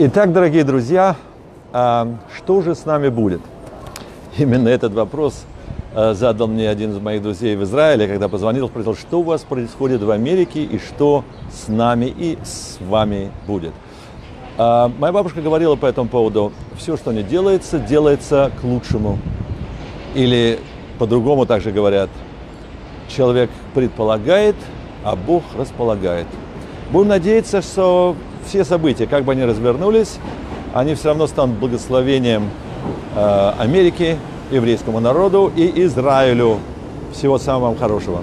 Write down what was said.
Итак, дорогие друзья, а что же с нами будет? Именно этот вопрос а, задал мне один из моих друзей в Израиле, когда позвонил, спросил, что у вас происходит в Америке и что с нами и с вами будет. А, моя бабушка говорила по этому поводу, все, что не делается, делается к лучшему. Или по-другому также говорят, человек предполагает, а Бог располагает. Будем надеяться, что все события, как бы они развернулись, они все равно станут благословением э, Америки, еврейскому народу и Израилю. Всего самого хорошего.